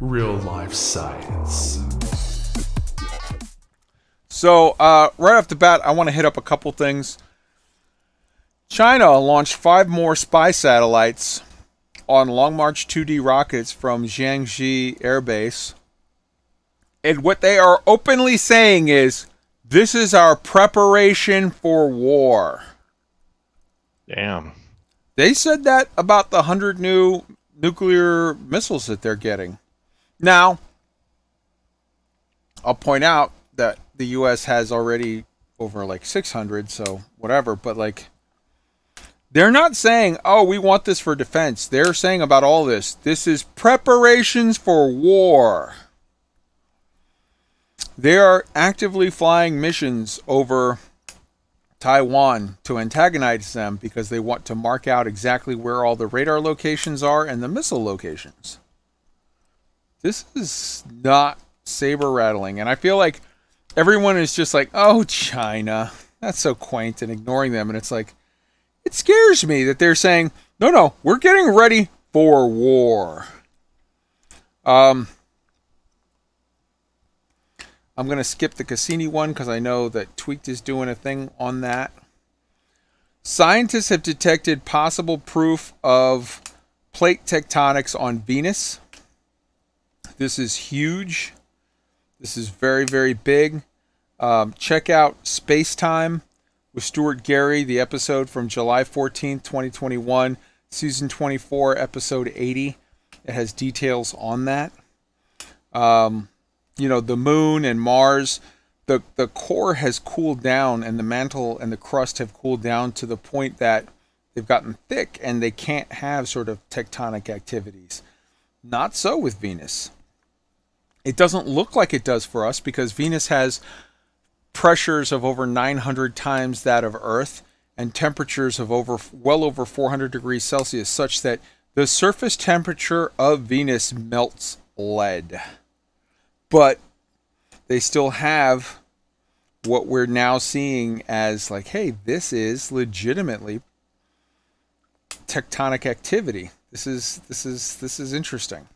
real life science. So, uh, right off the bat, I want to hit up a couple things. China launched five more spy satellites on Long March 2D rockets from Jiangxi Air Base. And what they are openly saying is this is our preparation for war. Damn. They said that about the 100 new nuclear missiles that they're getting. Now, I'll point out that the US has already over like 600, so whatever, but like they're not saying, "Oh, we want this for defense." They're saying about all this, this is preparations for war. They are actively flying missions over Taiwan to antagonize them because they want to mark out exactly where all the radar locations are and the missile locations. This is not saber rattling, and I feel like everyone is just like, "Oh, China, that's so quaint," and ignoring them, and it's like, it scares me that they're saying, "No, no, we're getting ready for war." Um, I'm going to skip the Cassini one because I know that Tweaked is doing a thing on that. Scientists have detected possible proof of plate tectonics on Venus. This is huge. This is very, very big. Um, check out Space Time with Stuart Gary, the episode from July 14th, 2021, season 24, episode 80. It has details on that. Um, you know, the moon and Mars, the, the core has cooled down and the mantle and the crust have cooled down to the point that they've gotten thick and they can't have sort of tectonic activities. Not so with Venus. It doesn't look like it does for us because Venus has pressures of over 900 times that of Earth and temperatures of over well over 400 degrees Celsius such that the surface temperature of Venus melts lead. But they still have what we're now seeing as like hey this is legitimately tectonic activity. This is this is this is interesting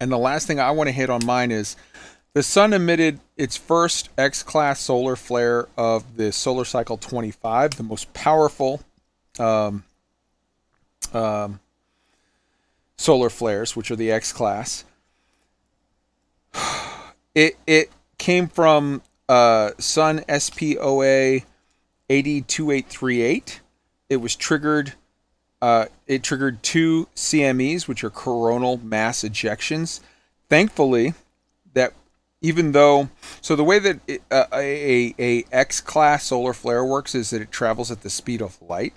and the last thing i want to hit on mine is the sun emitted its first x-class solar flare of the solar cycle 25 the most powerful um, um, solar flares which are the x-class it it came from uh, sunspot 82838. It was triggered. Uh, it triggered two CMEs, which are coronal mass ejections. Thankfully, that even though so the way that it, uh, a, a X class solar flare works is that it travels at the speed of light,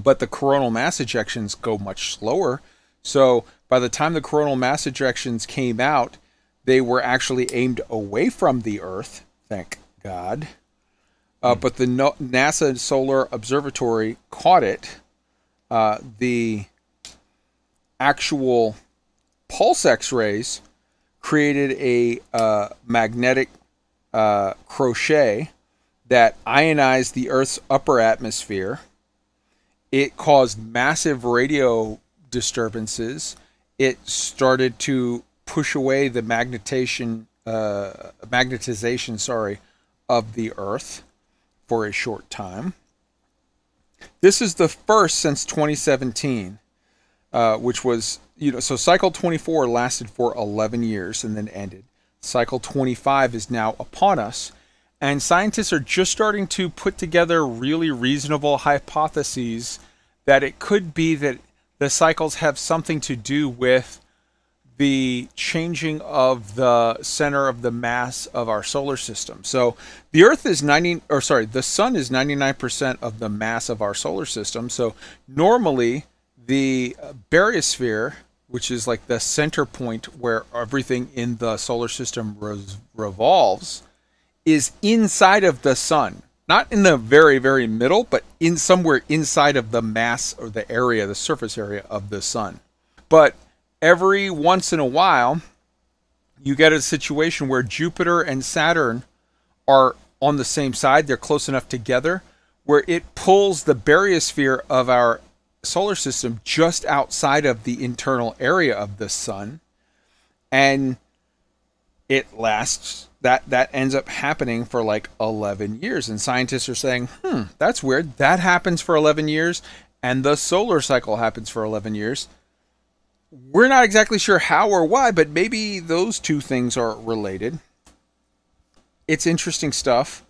but the coronal mass ejections go much slower. So by the time the coronal mass ejections came out, they were actually aimed away from the Earth, thank God. Uh, mm. But the NASA Solar Observatory caught it. Uh, the actual pulse X rays created a uh, magnetic uh, crochet that ionized the Earth's upper atmosphere. It caused massive radio disturbances. It started to push away the magnetization, uh, magnetization, sorry, of the Earth for a short time. This is the first since 2017, uh, which was you know so cycle 24 lasted for 11 years and then ended. Cycle 25 is now upon us, and scientists are just starting to put together really reasonable hypotheses that it could be that the cycles have something to do with the changing of the center of the mass of our solar system. So the Earth is 90 or sorry, the sun is 99% of the mass of our solar system. So normally the uh, barysphere, which is like the center point where everything in the solar system revolves, is inside of the sun. Not in the very very middle, but in somewhere inside of the mass or the area, the surface area of the sun. But every once in a while, you get a situation where Jupiter and Saturn are on the same side, they're close enough together, where it pulls the baryosphere of our solar system just outside of the internal area of the sun. And it lasts that that ends up happening for like 11 years. And scientists are saying hmm that's weird. That happens for 11 years and the solar cycle happens for 11 years we're not exactly sure how or why but maybe those two things are related. It's interesting stuff.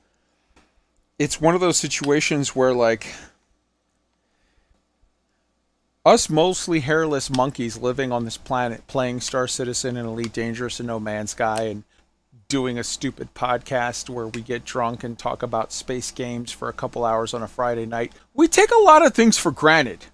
It's one of those situations where like us mostly hairless monkeys living on this planet playing star citizen and elite dangerous and no man's sky and doing a stupid podcast where we get drunk and talk about space games for a couple hours on a friday night we take a lot of things for granted.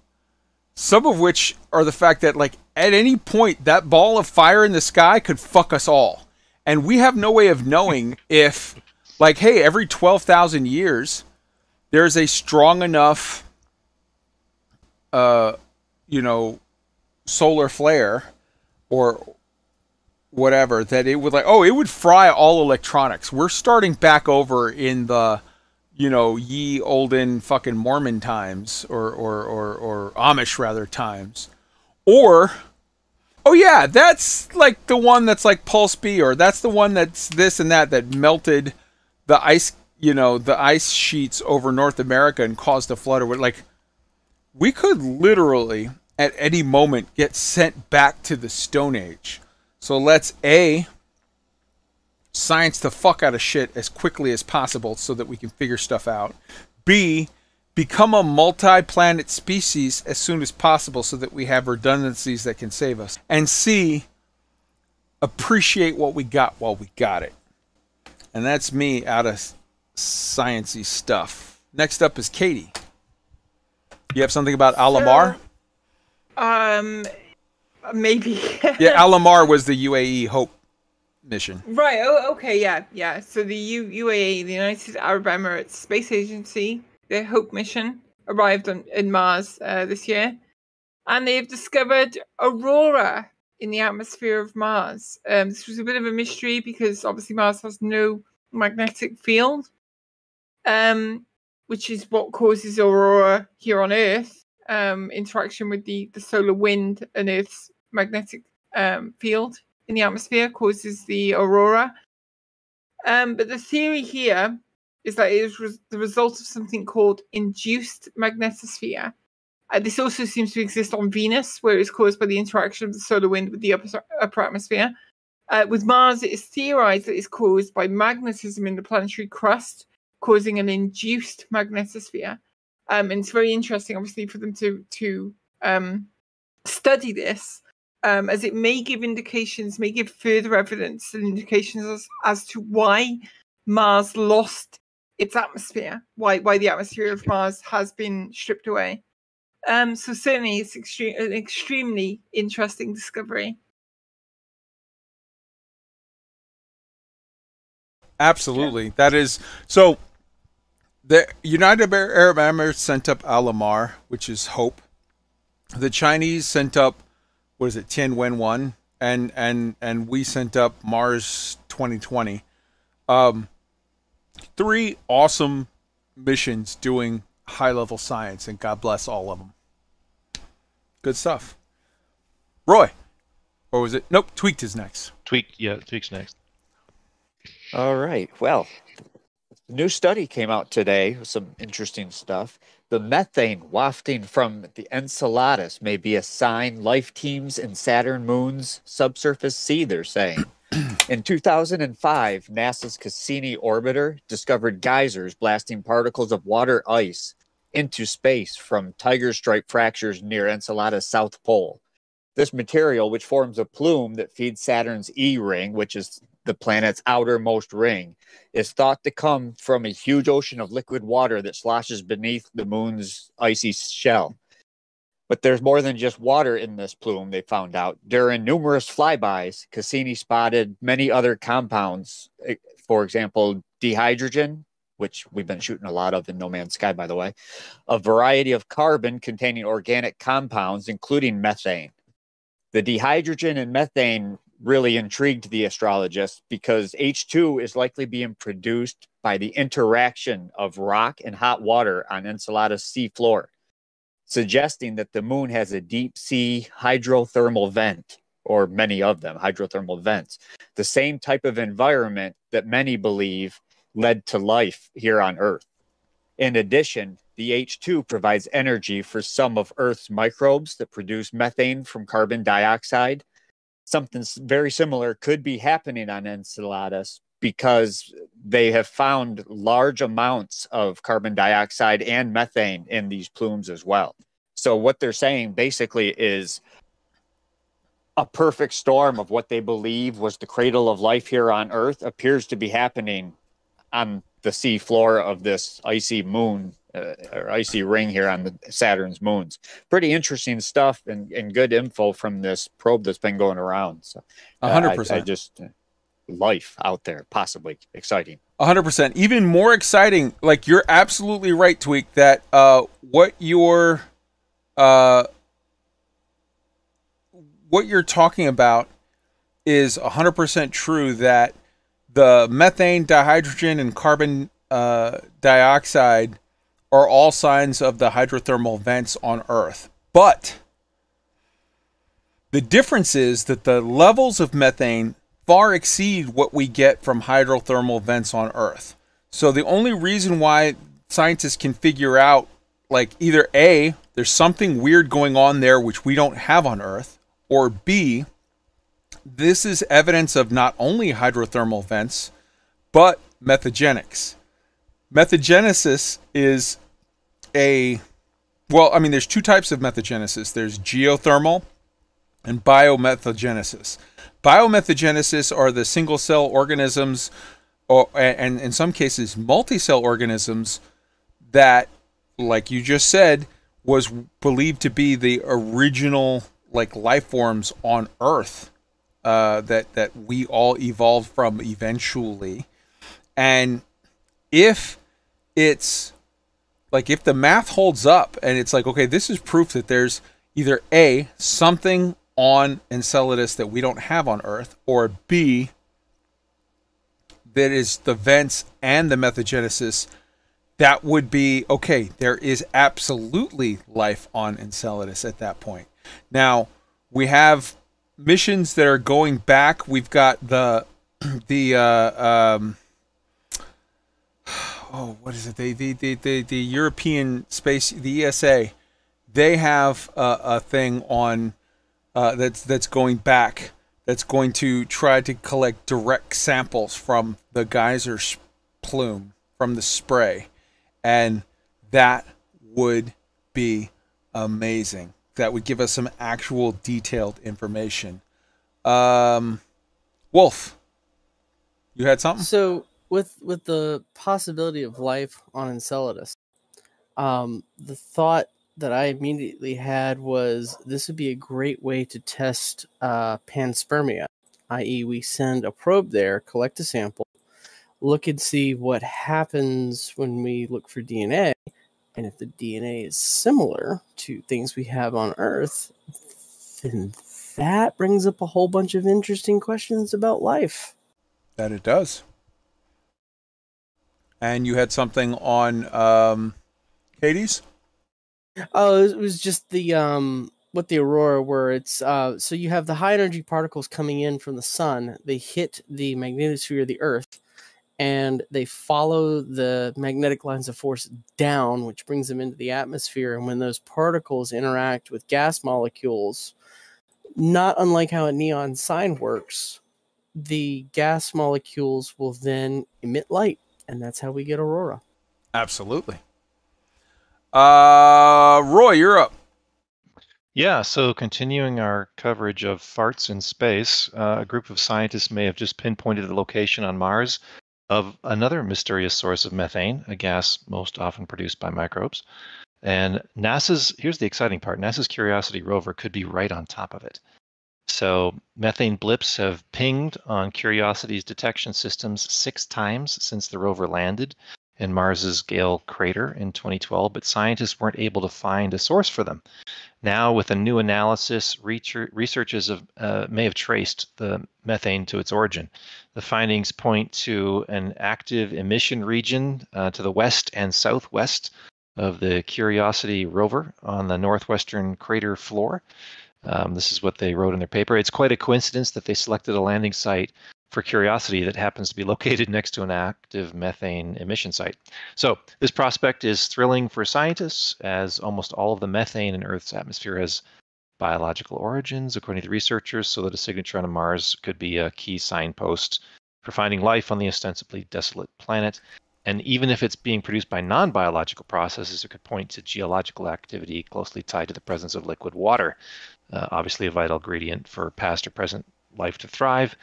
Some of which are the fact that like at any point that ball of fire in the sky could fuck us all. And we have no way of knowing if like hey every 12,000 years there's a strong enough uh you know, solar flare or whatever that it would like oh it would fry all electronics. We're starting back over in the you know ye olden fucking mormon times or or or, or amish rather times or oh yeah that's like the one that's like pulse b or that's the one that's this and that that melted the ice you know the ice sheets over north america and caused a flood or like we could literally at any moment get sent back to the Stone Age. So let's A, science the fuck out of shit as quickly as possible so that we can figure stuff out. B, become a multi planet species as soon as possible so that we have redundancies that can save us. And C, appreciate what we got while we got it. And that's me out of sciency stuff. Next up is Katie. You have something about Alamar? Um, maybe. yeah, Alamar was the UAE Hope mission. Right. Oh, okay. Yeah, yeah. So the U- UAE, the United Arab Emirates Space Agency, their Hope mission arrived on in Mars uh, this year, and they've discovered aurora in the atmosphere of Mars. Um, this was a bit of a mystery because obviously Mars has no magnetic field, um, which is what causes aurora here on Earth um, interaction with the, the solar wind and Earth's magnetic um, field in the atmosphere causes the aurora. Um, but the theory here is that it was the result of something called induced magnetosphere. Uh, this also seems to exist on Venus, where it's caused by the interaction of the solar wind with the upper, upper atmosphere. Uh, with Mars, it is theorized that it's caused by magnetism in the planetary crust, causing an induced magnetosphere. Um, and it's very interesting, obviously, for them to to um, study this, um, as it may give indications, may give further evidence and indications as, as to why Mars lost its atmosphere, why why the atmosphere of Mars has been stripped away. Um, so certainly, it's extreme, an extremely interesting discovery. Absolutely, that is so the United Arab Emirates sent up Alamar, which is hope. The Chinese sent up what is it, Tianwen one, and and and we sent up Mars 2020. Um, three awesome missions doing high level science, and God bless all of them. Good stuff. Roy, or was it? Nope, Tweaked is next. Tweaked, yeah, Tweaked's next. All right. Well, new study came out today with some interesting stuff. The methane wafting from the Enceladus may be a sign life teems in Saturn moon's subsurface sea, they're saying. In 2005, NASA's Cassini orbiter discovered geysers blasting particles of water ice into space from tiger stripe fractures near Enceladus' south pole. This material, which forms a plume that feeds Saturn's E ring, which is the planet's outermost ring, is thought to come from a huge ocean of liquid water that sloshes beneath the moon's icy shell. But there's more than just water in this plume, they found out. During numerous flybys, Cassini spotted many other compounds, eh, for example, dihydrogen, which we've been shooting a lot of in No Man's Sky, by the way, a variety of carbon containing organic compounds, including methane. The dihydrogen and methane really intrigued the astrologist because H2 is likely being produced by the interaction of rock and hot water on Enceladus sea floor. Suggesting that the moon has a deep sea hydrothermal vent, or many of them, hydrothermal vents, the same type of environment that many believe led to life here on Earth. In addition, the H2 provides energy for some of Earth's microbes that produce methane from carbon dioxide. Something very similar could be happening on Enceladus because they have found large amounts of carbon dioxide and methane in these plumes as well. So, what they're saying basically is a perfect storm of what they believe was the cradle of life here on Earth appears to be happening on the sea floor of this icy moon uh, or icy ring here on the Saturn's moons. Pretty interesting stuff and, and good info from this probe that's been going around. So, A uh, hundred I- I percent. just uh, life out there, possibly exciting. Hundred percent. Even more exciting. Like you're absolutely right, Tweak. That uh, what you're, uh, what you're talking about is a hundred percent true. That the methane, dihydrogen, and carbon uh, dioxide are all signs of the hydrothermal vents on Earth. But the difference is that the levels of methane far exceed what we get from hydrothermal vents on Earth. So the only reason why scientists can figure out, like, either A, there's something weird going on there which we don't have on Earth, or B, this is evidence of not only hydrothermal vents, but methagenics. Methagenesis is a well, I mean, there's two types of methagenesis. There's geothermal and biomethagenesis. Biomethagenesis are the single cell organisms, or and in some cases multi-cell organisms that, like you just said, was believed to be the original like life forms on Earth uh, that that we all evolved from eventually, and if it's like if the math holds up and it's like okay this is proof that there's either a something on enceladus that we don't have on earth or b that is the vents and the methagenesis that would be okay there is absolutely life on enceladus at that point now we have missions that are going back we've got the the uh, um, oh, what is it? They, the, the, the, the European space, the ESA, they have a, a thing on uh, that's that's going back. That's going to try to collect direct samples from the geyser plume from the spray, and that would be amazing. That would give us some actual detailed information. Um, Wolf, you had something? So with with the possibility of life on Enceladus, um, the thought that I immediately had was this would be a great way to test uh, panspermia, i.e., we send a probe there, collect a sample, look and see what happens when we look for DNA, and if the DNA is similar to things we have on Earth, then that brings up a whole bunch of interesting questions about life. That it does. And you had something on um, Hades? Oh, it was just the um what the aurora where it's uh so you have the high energy particles coming in from the sun, they hit the magnetosphere of the earth and they follow the magnetic lines of force down which brings them into the atmosphere and when those particles interact with gas molecules not unlike how a neon sign works, the gas molecules will then emit light and that's how we get aurora. Absolutely. Uh, Roy, you're up. Yeah, so continuing our coverage of farts in space, uh, a group of scientists may have just pinpointed the location on Mars of another mysterious source of methane, a gas most often produced by microbes. And NASA's, here's the exciting part NASA's Curiosity rover could be right on top of it. So, methane blips have pinged on Curiosity's detection systems six times since the rover landed in Mars's Gale crater in 2012, but scientists weren't able to find a source for them. Now, with a new analysis, researchers have, uh, may have traced the methane to its origin. The findings point to an active emission region uh, to the west and southwest of the Curiosity rover on the northwestern crater floor. Um, this is what they wrote in their paper. It's quite a coincidence that they selected a landing site for Curiosity that happens to be located next to an active methane emission site. So, this prospect is thrilling for scientists, as almost all of the methane in Earth's atmosphere has biological origins, according to researchers, so that a signature on Mars could be a key signpost for finding life on the ostensibly desolate planet. And even if it's being produced by non biological processes, it could point to geological activity closely tied to the presence of liquid water, uh, obviously a vital ingredient for past or present life to thrive.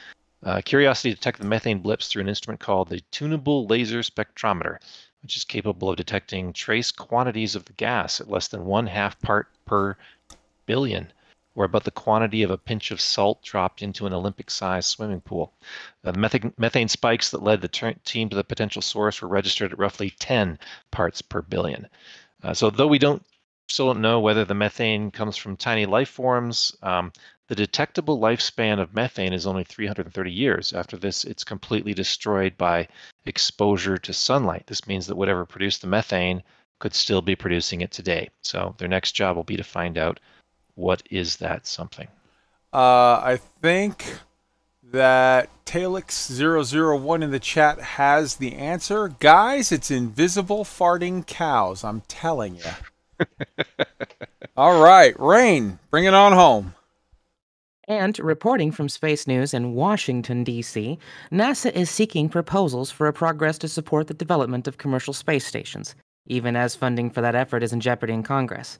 Uh, Curiosity detected the methane blips through an instrument called the Tunable Laser Spectrometer, which is capable of detecting trace quantities of the gas at less than one half part per billion or about the quantity of a pinch of salt dropped into an Olympic sized swimming pool. Uh, the methane, methane, spikes that led the team to the potential source were registered at roughly 10 parts per billion. Uh, so, though we don't still don't know whether the methane comes from tiny life forms, um, the detectable lifespan of methane is only 330 years. After this, it's completely destroyed by exposure to sunlight. This means that whatever produced the methane could still be producing it today. So, their next job will be to find out what is that something? Uh, I think that Talix001 in the chat has the answer. Guys, it's invisible farting cows. I'm telling you. All right, Rayne, bring it on home. And reporting from Space News in Washington, D.C., NASA is seeking proposals for a progress to support the development of commercial space stations, even as funding for that effort is in jeopardy in Congress.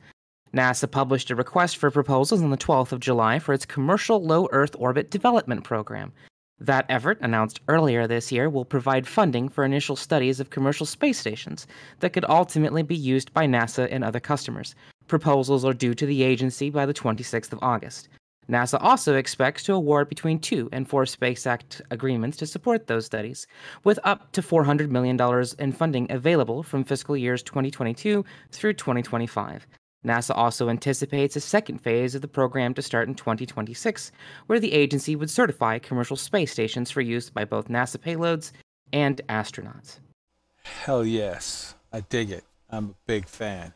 NASA published a request for proposals on the 12th of July for its Commercial Low Earth Orbit Development Program. That effort, announced earlier this year, will provide funding for initial studies of commercial space stations that could ultimately be used by NASA and other customers. Proposals are due to the agency by the 26th of August. NASA also expects to award between two and four Space Act agreements to support those studies, with up to $400 million in funding available from fiscal years 2022 through 2025. NASA also anticipates a second phase of the program to start in 2026, where the agency would certify commercial space stations for use by both NASA payloads and astronauts. Hell yes. I dig it. I'm a big fan.